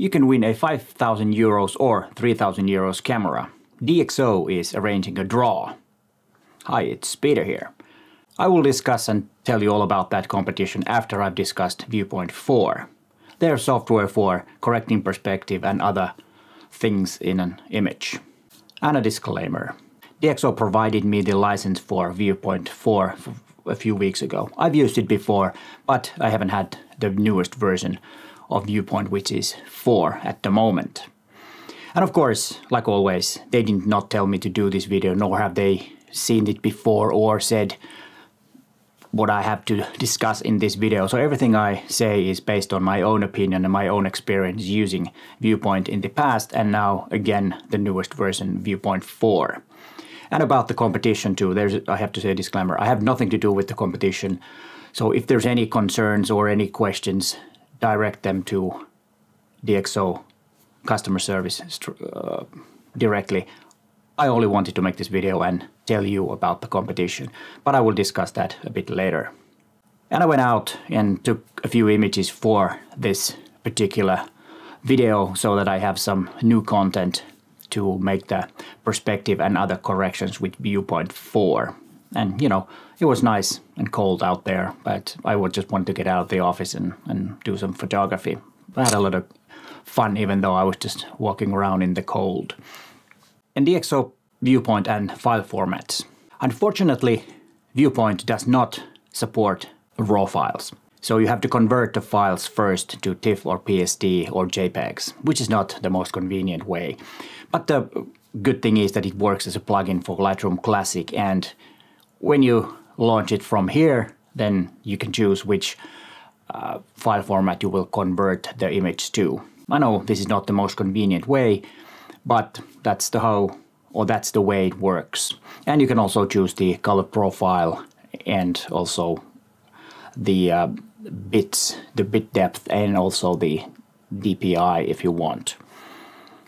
you can win a 5,000 euros or 3,000 euros camera. DxO is arranging a draw. Hi, it's Peter here. I will discuss and tell you all about that competition after I've discussed Viewpoint 4. Their software for correcting perspective and other things in an image. And a disclaimer. DxO provided me the license for Viewpoint 4 a few weeks ago. I've used it before, but I haven't had the newest version of Viewpoint, which is 4 at the moment. And of course, like always, they did not tell me to do this video, nor have they seen it before or said what I have to discuss in this video. So everything I say is based on my own opinion and my own experience using Viewpoint in the past and now again the newest version Viewpoint 4. And about the competition too, there's I have to say a disclaimer. I have nothing to do with the competition. So if there's any concerns or any questions, direct them to DxO customer service uh, directly. I only wanted to make this video and tell you about the competition, but I will discuss that a bit later. And I went out and took a few images for this particular video so that I have some new content to make the perspective and other corrections with viewpoint 4. And you know, it was nice and cold out there, but I would just want to get out of the office and, and do some photography. I had a lot of fun even though I was just walking around in the cold. In DxO viewpoint and file formats. Unfortunately, viewpoint does not support RAW files. So you have to convert the files first to TIFF or PSD or JPEGs, which is not the most convenient way. But the good thing is that it works as a plugin for Lightroom Classic and when you launch it from here, then you can choose which uh, file format you will convert the image to. I know this is not the most convenient way, but that's the how or that's the way it works. And you can also choose the color profile and also the uh, bits, the bit depth and also the DPI if you want.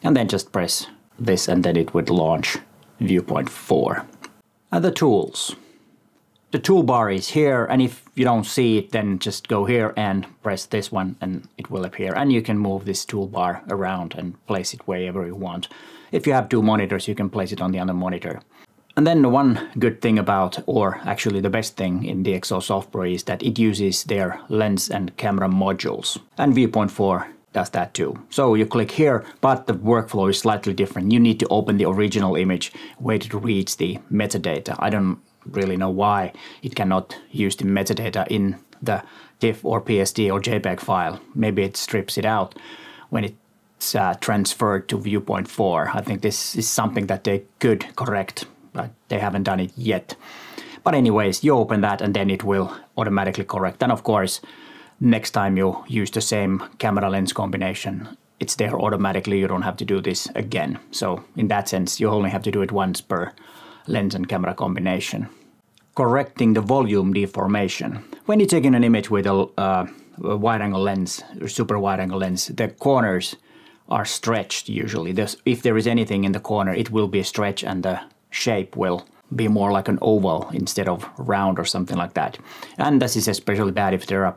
And then just press this and then it would launch viewpoint 4. And the tools. The toolbar is here and if you don't see it then just go here and press this one and it will appear and you can move this toolbar around and place it wherever you want. If you have two monitors you can place it on the other monitor. And then the one good thing about, or actually the best thing in DxO software is that it uses their lens and camera modules. And Viewpoint 4 does that too. So you click here, but the workflow is slightly different. You need to open the original image, wait to reach the metadata. I don't really know why it cannot use the metadata in the TIFF or PSD or JPEG file. Maybe it strips it out when it's uh, transferred to Viewpoint 4. I think this is something that they could correct, but they haven't done it yet. But anyways, you open that and then it will automatically correct. And of course, next time you use the same camera lens combination, it's there automatically. You don't have to do this again. So in that sense, you only have to do it once per lens and camera combination. Correcting the volume deformation. When you're taking an image with a, uh, a wide angle lens or super wide angle lens, the corners are stretched usually. There's, if there is anything in the corner, it will be a stretch and the shape will be more like an oval instead of round or something like that. And this is especially bad if there are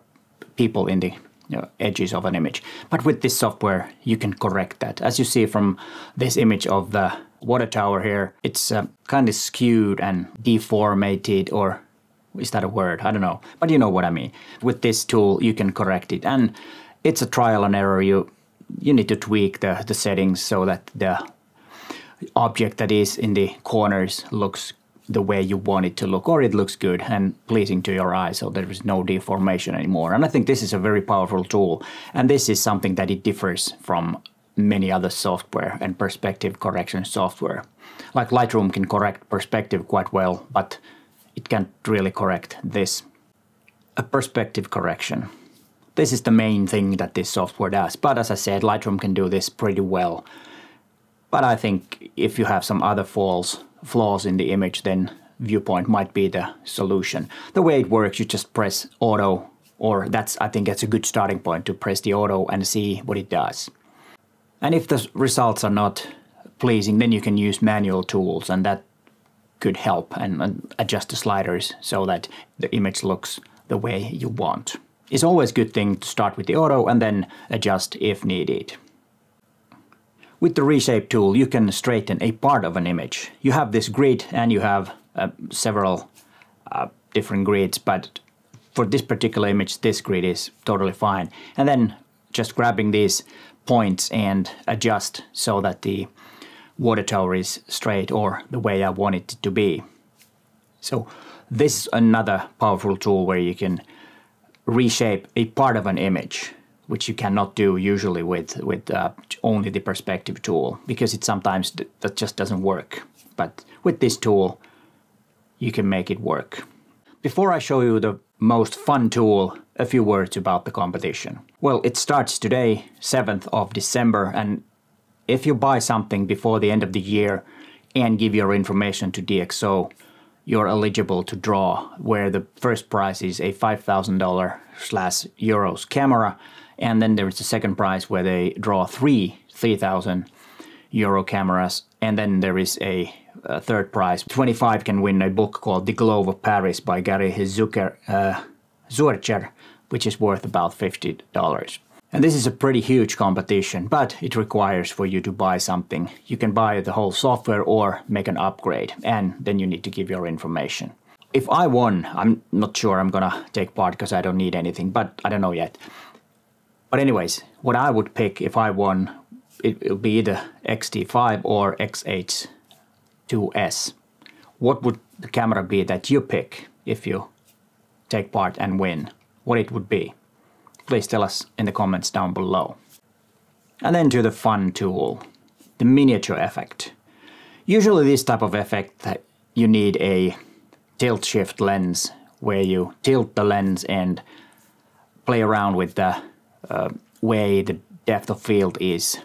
people in the you know, edges of an image. But with this software, you can correct that. As you see from this image of the water tower here, it's uh, kind of skewed and deformated or is that a word? I don't know. But you know what I mean. With this tool, you can correct it. And it's a trial and error. You you need to tweak the, the settings so that the object that is in the corners looks the way you want it to look or it looks good and pleasing to your eye so there is no deformation anymore and i think this is a very powerful tool and this is something that it differs from many other software and perspective correction software like lightroom can correct perspective quite well but it can't really correct this a perspective correction this is the main thing that this software does but as i said lightroom can do this pretty well but i think if you have some other faults flaws in the image, then viewpoint might be the solution. The way it works, you just press auto, or that's I think that's a good starting point to press the auto and see what it does. And if the results are not pleasing, then you can use manual tools, and that could help and, and adjust the sliders so that the image looks the way you want. It's always a good thing to start with the auto and then adjust if needed. With the reshape tool, you can straighten a part of an image. You have this grid and you have uh, several uh, different grids, but for this particular image, this grid is totally fine. And then just grabbing these points and adjust so that the water tower is straight or the way I want it to be. So this is another powerful tool where you can reshape a part of an image, which you cannot do usually with with uh, only the perspective tool because it sometimes that just doesn't work. But with this tool, you can make it work. Before I show you the most fun tool, a few words about the competition. Well, it starts today, 7th of December, and if you buy something before the end of the year and give your information to DxO, you're eligible to draw, where the first prize is a $5,000 slash euros camera, and then there's the second prize where they draw three 3,000 euro cameras, and then there is a, a, third prize. 25 can win a book called The Globe of Paris by Gary Zucker, uh, Zuercher, which is worth about $50. And this is a pretty huge competition, but it requires for you to buy something. You can buy the whole software or make an upgrade, and then you need to give your information. If I won, I'm not sure I'm gonna take part because I don't need anything, but I don't know yet. But anyways, what I would pick if I won, it would be either XT5 or XH2S. What would the camera be that you pick if you take part and win? What it would be? please tell us in the comments down below. And then to the fun tool, the miniature effect. Usually this type of effect you need a tilt shift lens where you tilt the lens and play around with the uh, way the depth of field is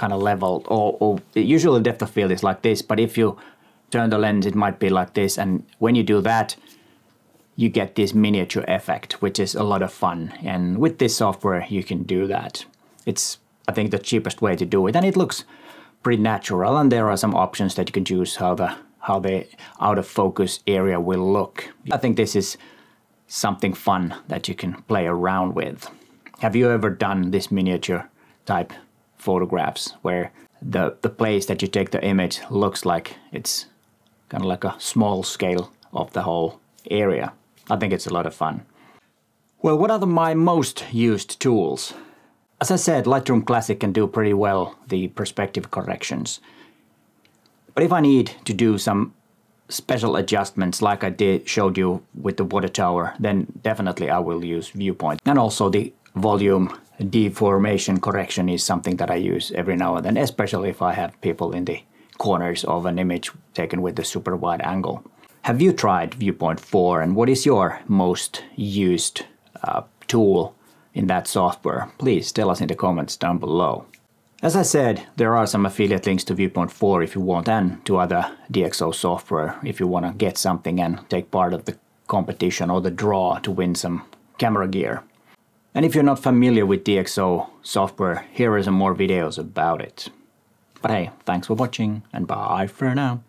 kind of leveled or, or usually depth of field is like this but if you turn the lens it might be like this and when you do that you get this miniature effect, which is a lot of fun. And with this software, you can do that. It's, I think, the cheapest way to do it, and it looks pretty natural. And there are some options that you can choose how the how the out of focus area will look. I think this is something fun that you can play around with. Have you ever done this miniature type photographs where the the place that you take the image looks like it's kind of like a small scale of the whole area? I think it's a lot of fun. Well, what are the, my most used tools? As I said, Lightroom Classic can do pretty well the perspective corrections. But if I need to do some special adjustments like I did showed you with the water tower, then definitely I will use viewpoint. And also the volume deformation correction is something that I use every now and then, especially if I have people in the corners of an image taken with the super wide angle. Have you tried Viewpoint 4 and what is your most used uh, tool in that software? Please tell us in the comments down below. As I said, there are some affiliate links to Viewpoint 4 if you want and to other DxO software if you want to get something and take part of the competition or the draw to win some camera gear. And if you're not familiar with DxO software, here are some more videos about it. But hey, thanks for watching and bye for now.